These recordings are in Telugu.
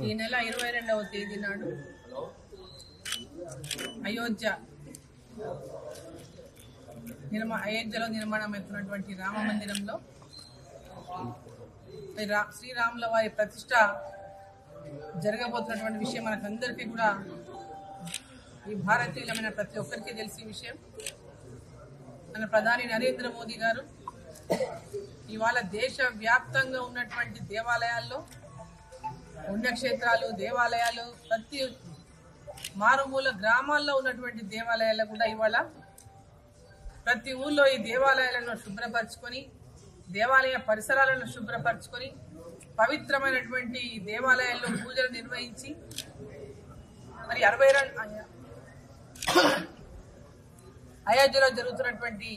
ఈ నెల ఇరవై రెండవ తేదీ నాడు అయోధ్య నిర్మా అయోధ్యలో నిర్మాణం అవుతున్నటువంటి రామ మందిరంలో శ్రీరాముల వారి ప్రతిష్ట జరగబోతున్నటువంటి విషయం మనకందరికీ కూడా ఈ భారతీయులమైన ప్రతి ఒక్కరికి తెలిసే విషయం. మన ప్రధాని నరేంద్ర మోదీ గారు ఇవాళ దేశ వ్యాప్తంగా ఉన్నటువంటి దేవాలయాల్లో పుణ్యక్షేత్రాలు దేవాలయాలు ప్రతి మారుమూల గ్రామాల్లో ఉన్నటువంటి దేవాలయాలు కూడా ఇవాళ ప్రతి ఊళ్ళో ఈ దేవాలయాలను శుభ్రపరచుకొని దేవాలయ పరిసరాలను శుభ్రపరచుకొని పవిత్రమైనటువంటి దేవాలయాల్లో పూజలు నిర్వహించి మరి అరవై రెండు అయోధ్యలో జరుగుతున్నటువంటి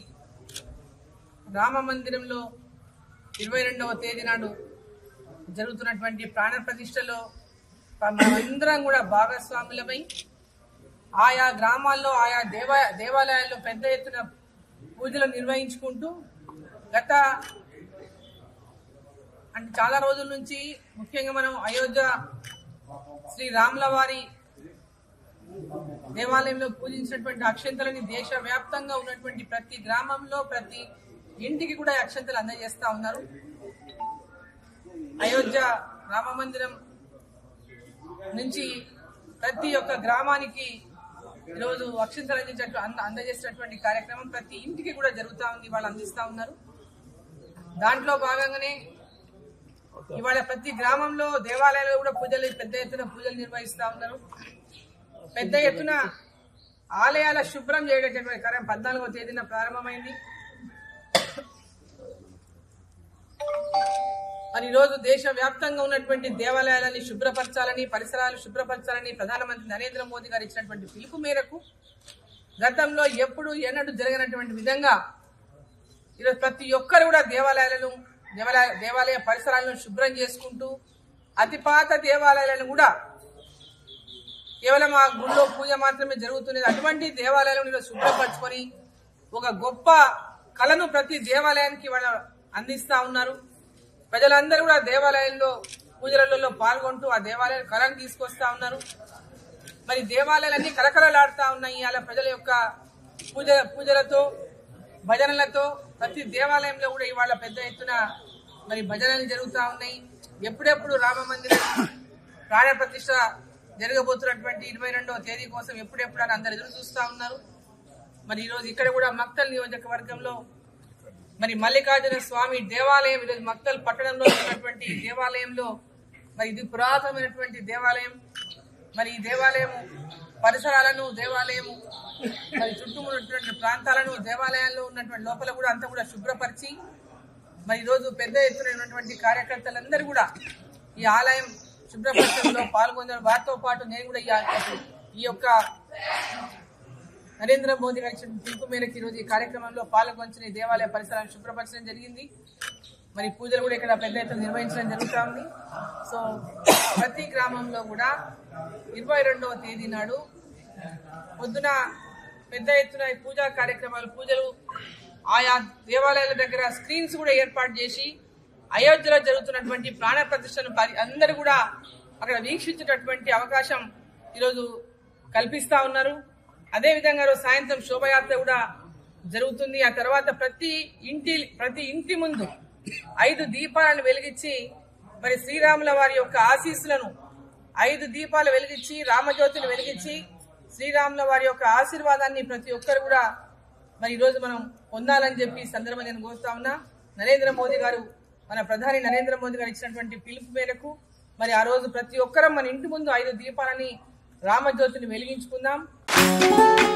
రామ మందిరంలో ఇరవై రెండవ తేదీ నాడు జరుగుతున్నటువంటి ప్రాణ ప్రతిష్టలో మనమందరం కూడా భాగస్వాములమై ఆయా గ్రామాల్లో ఆయా దేవా దేవాలయాల్లో పెద్ద ఎత్తున పూజలు నిర్వహించుకుంటూ గత అంటే చాలా రోజుల నుంచి ముఖ్యంగా మనం అయోధ్య శ్రీ రాముల వారి దేవాలయంలో పూజించినటువంటి అక్షంతలని దేశవ్యాప్తంగా ఉన్నటువంటి ప్రతి గ్రామంలో ప్రతి ఇంటికి కూడా అక్షంతలు అందజేస్తా ఉన్నారు. అయోధ్య రామ మందిరం నుంచి ప్రతి ఒక్క గ్రామానికి ఈరోజు అక్షింతలు అందించట్టు అంద అందజేసినటువంటి కార్యక్రమం ప్రతి ఇంటికి కూడా జరుగుతూ ఉంది వాళ్ళు అందిస్తూ ఉన్నారు. దాంట్లో భాగంగానే ఇవాళ ప్రతి గ్రామంలో దేవాలయాల్లో కూడా పూజలు పెద్ద ఎత్తున పూజలు నిర్వహిస్తూ ఉన్నారు. పెద్ద ఎత్తున ఆలయాల శుభ్రం చేయడానికి కార్యం పద్నాలుగవ తేదీన ప్రారంభమైంది. మరి ఈరోజు దేశ వ్యాప్తంగా ఉన్నటువంటి దేవాలయాలని శుభ్రపరచాలని పరిసరాలు శుభ్రపరచాలని ప్రధానమంత్రి నరేంద్ర మోదీ గారు ఇచ్చినటువంటి పిలుపు మేరకు గతంలో ఎప్పుడు ఎన్నడూ జరగనటువంటి విధంగా ఈరోజు ప్రతి ఒక్కరు కూడా దేవాలయాలను దేవాలయ దేవాలయ పరిసరాలను శుభ్రం చేసుకుంటూ అతి పాత దేవాలయాలను కూడా కేవలం ఆ గుళ్ళో పూజ మాత్రమే జరుగుతున్నది. అటువంటి దేవాలయాలను ఈరోజు శుభ్రపరచుకొని ఒక గొప్ప కళను ప్రతి దేవాలయానికి వాళ్ళ అందిస్తా ఉన్నారు. ప్రజలందరూ కూడా దేవాలయంలో పూజలలో పాల్గొంటూ ఆ దేవాలయాలు కళను తీసుకొస్తా ఉన్నారు. మరి దేవాలయాలన్నీ కలకలలాడుతూ ఉన్నాయి. అలా ప్రజల యొక్క పూజ పూజలతో భజనలతో ప్రతి దేవాలయంలో కూడా ఇవాళ పెద్ద ఎత్తున మరి భజనలు జరుగుతూ ఉన్నాయి. ఎప్పుడెప్పుడు రామ మందిరం ప్రాణప్రతిష్ట జరగబోతున్నటువంటి ఇరవై రెండవ తేదీ కోసం ఎప్పుడెప్పుడు అని అందరు ఎదురు చూస్తూ ఉన్నారు. మరి ఈరోజు ఇక్కడ కూడా మక్తల్ నియోజకవర్గంలో మరి మల్లికార్జున స్వామి దేవాలయం ఈరోజు మక్తల్ పట్టణంలో ఉన్నటువంటి దేవాలయంలో మరి ఇది పురాతనమైనటువంటి దేవాలయం. మరి ఈ దేవాలయం పరిసరాలను దేవాలయము మరి చుట్టూ ఉన్నటువంటి ప్రాంతాలను దేవాలయాల్లో ఉన్నటువంటి లోపల కూడా అంతా కూడా శుభ్రపరిచి మరి ఈరోజు పెద్ద ఎత్తునటువంటి కార్యకర్తలందరూ కూడా ఈ ఆలయం శుభ్రపరచడంలో పాల్గొన్నారు వారితో పాటు నేను కూడా ఈ యొక్క నరేంద్ర మోదీ గారి పిలుపు మేరకు ఈరోజు ఈ కార్యక్రమంలో పాల్గొంచిన దేవాలయ పరిసరాలను శుభ్రపరచడం జరిగింది. మరి పూజలు కూడా ఇక్కడ పెద్ద ఎత్తున నిర్వహించడం జరుగుతూ ఉంది సో ప్రతి గ్రామంలో కూడా ఇరవై రెండవ తేదీ నాడు పొద్దున పెద్ద ఎత్తున పూజా కార్యక్రమాలు పూజలు ఆయా దేవాలయాల దగ్గర స్క్రీన్స్ కూడా ఏర్పాటు చేసి అయోధ్యలో జరుగుతున్నటువంటి ప్రాణ ప్రతిష్టను అందరూ కూడా అక్కడ వీక్షించేటటువంటి అవకాశం ఈరోజు కల్పిస్తూ ఉన్నారు. అదేవిధంగా రోజు సాయంత్రం శోభయాత్ర కూడా జరుగుతుంది. ఆ తర్వాత ప్రతి ఇంటి ప్రతి ఇంటి ముందు ఐదు దీపాలను వెలిగించి మరి శ్రీరాముల వారి యొక్క ఆశీస్సులను ఐదు దీపాలు వెలిగించి రామజ్యోతిని వెలిగించి శ్రీరాముల వారి యొక్క ఆశీర్వాదాన్ని ప్రతి ఒక్కరు కూడా మరి ఈరోజు మనం పొందాలని చెప్పి సందర్భంగా నేను కోరుతా ఉన్నా. నరేంద్ర మోదీ గారు మన ప్రధాని నరేంద్ర మోదీ గారు ఇచ్చినటువంటి పిలుపు మేరకు మరి ఆ రోజు ప్రతి ఒక్కరం మన ఇంటి ముందు ఐదు దీపాలని రామజ్యోతిని వెలిగించుకుందాం. Thank you.